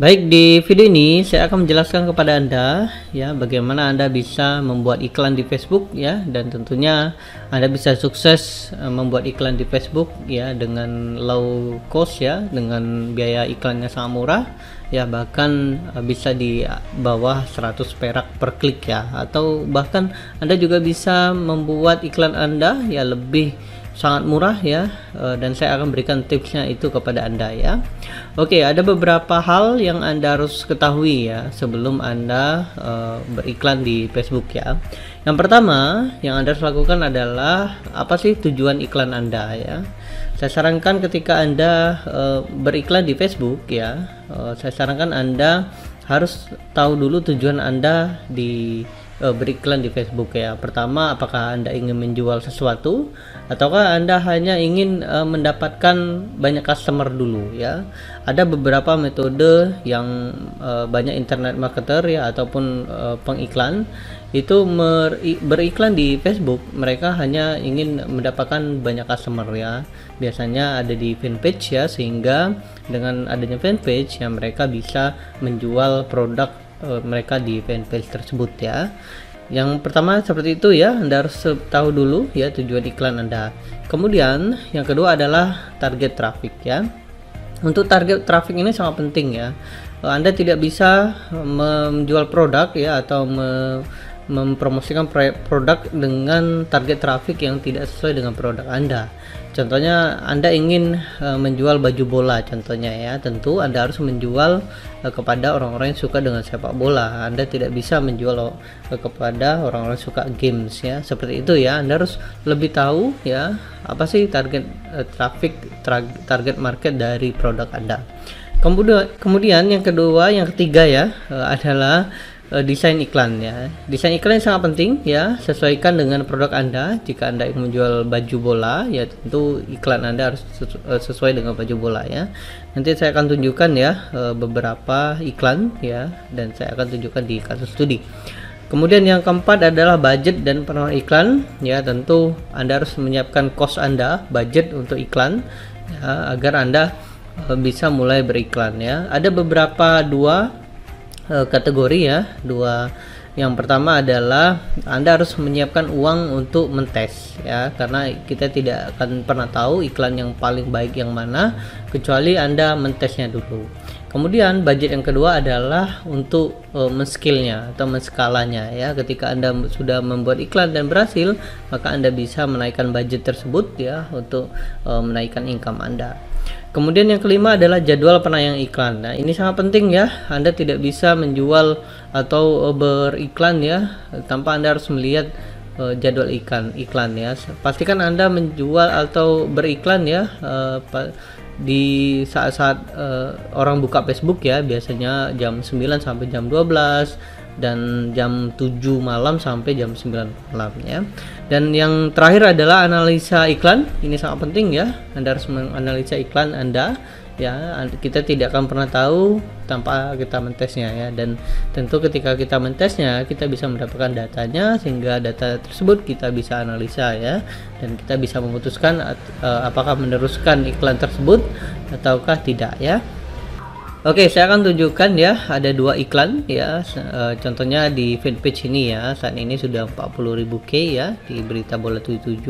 Baik, di video ini saya akan menjelaskan kepada Anda ya bagaimana Anda bisa membuat iklan di Facebook ya dan tentunya Anda bisa sukses uh, membuat iklan di Facebook ya dengan low cost ya dengan biaya iklannya sangat murah ya bahkan uh, bisa di bawah 100 perak per klik ya. Atau bahkan Anda juga bisa membuat iklan Anda ya lebih sangat murah ya uh, dan saya akan berikan tipsnya itu kepada anda ya. Oke ada beberapa hal yang anda harus ketahui ya sebelum anda uh, beriklan di Facebook ya. Yang pertama yang anda harus lakukan adalah apa sih tujuan iklan anda ya? Saya sarankan ketika anda uh, beriklan di Facebook ya uh, saya sarankan anda harus tahu dulu tujuan anda di uh, beriklan di Facebook ya. Pertama, apakah Anda ingin menjual sesuatu ataukah Anda hanya ingin uh, mendapatkan banyak customer dulu ya. Ada beberapa metode yang uh, banyak internet marketer ya ataupun uh, pengiklan itu beriklan di Facebook mereka hanya ingin mendapatkan banyak customer ya biasanya ada di fanpage ya sehingga dengan adanya fanpage ya mereka bisa menjual produk uh, mereka di fanpage tersebut ya. Yang pertama seperti itu ya. Anda harus tahu dulu ya tujuan iklan Anda. Kemudian yang kedua adalah target traffic ya. Untuk target traffic ini sangat penting ya. Anda tidak bisa menjual produk ya atau mempromosikan produk dengan target traffic yang tidak sesuai dengan produk Anda. Contohnya Anda ingin uh, menjual baju bola contohnya ya, tentu Anda harus menjual uh, kepada orang-orang yang suka dengan sepak bola. Anda tidak bisa menjual uh, kepada orang-orang suka games ya. Seperti itu ya. Anda harus lebih tahu ya apa sih target uh, traffic target market dari produk Anda. Kemudian yang kedua, yang ketiga ya adalah uh, desain iklan ya. Desain iklan sangat penting ya. Sesuaikan dengan produk Anda. Jika Anda ingin menjual baju bola, ya tentu iklan Anda harus eh, sesuai dengan baju bola ya. Nanti saya akan tunjukkan ya uh, beberapa iklan ya dan saya akan tunjukkan di kasus studi. Kemudian yang keempat adalah budget dan penawaran iklan. Ya, tentu Anda harus menyiapkan cost Anda, budget untuk iklan ya, agar Anda bisa mulai beriklan ya. Ada beberapa dua uh, kategori ya dua yang pertama adalah Anda harus menyiapkan uang untuk mentes ya karena kita tidak akan pernah tahu iklan yang paling baik yang mana kecuali Anda mentesnya dulu. Kemudian budget yang kedua adalah untuk uh, menskillnya atau menskalanya ya. Ketika Anda sudah membuat iklan dan berhasil, maka Anda bisa menaikkan budget tersebut ya untuk uh, menaikkan income Anda. Kemudian yang kelima adalah jadwal penayang iklan. Nah, ini sangat penting ya. Anda tidak bisa menjual atau beriklan ya tanpa Anda harus melihat uh, jadwal iklan iklan ya. Pastikan Anda menjual atau beriklan ya uh, di saat-saat uh, orang buka Facebook ya, biasanya jam 9 sampai jam 12 dan jam 7 malam sampai jam 9 malam ya. Dan yang terakhir adalah analisa iklan. Ini sangat penting ya. Anda harus menganalisa iklan Anda ya. Kita tidak akan pernah tahu tanpa kita mentesnya ya. Dan tentu ketika kita mentesnya, kita bisa mendapatkan datanya sehingga data tersebut kita bisa analisa ya dan kita bisa memutuskan uh, apakah meneruskan iklan tersebut ataukah tidak ya. Oke, saya akan tunjukkan ya, ada dua iklan ya. E, contohnya di fanpage ini ya, saat ini sudah 40.000 K ya di berita bola 77.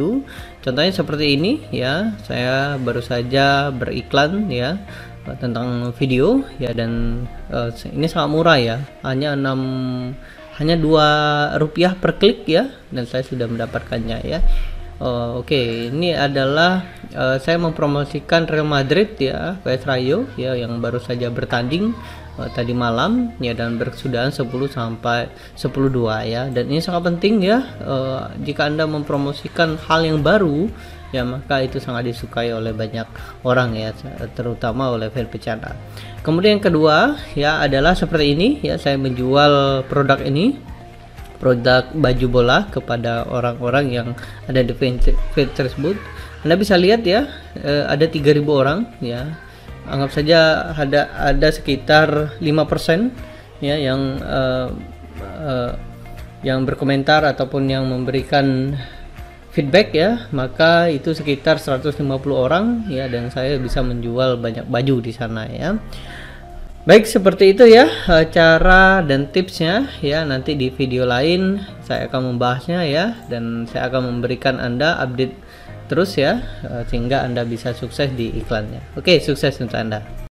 Contohnya seperti ini ya, saya baru saja beriklan ya tentang video ya dan e, ini sangat murah ya, hanya 6 hanya dua rupiah per klik ya dan saya sudah mendapatkannya ya Oh, Oke, okay. ini adalah uh, saya mempromosikan Real Madrid ya, PS Rayo ya yang baru saja bertanding uh, tadi malam ya dan berkesudahan 10 sampai 10.2 ya. Dan ini sangat penting ya uh, jika Anda mempromosikan hal yang baru ya maka itu sangat disukai oleh banyak orang ya terutama oleh fan pecandu. Kemudian yang kedua ya adalah seperti ini ya saya menjual produk ini produk baju bola kepada orang-orang yang ada di feed tersebut Anda bisa lihat ya eh, ada 3000 orang ya anggap saja ada ada sekitar 5% ya yang uh, uh, yang berkomentar ataupun yang memberikan feedback ya maka itu sekitar 150 orang ya dan saya bisa menjual banyak baju di sana ya Baik, seperti itu ya eh, cara dan tipsnya ya. Nanti di video lain saya akan membahasnya ya dan saya akan memberikan Anda update terus ya eh, sehingga Anda bisa sukses di iklannya. Oke, sukses untuk Anda.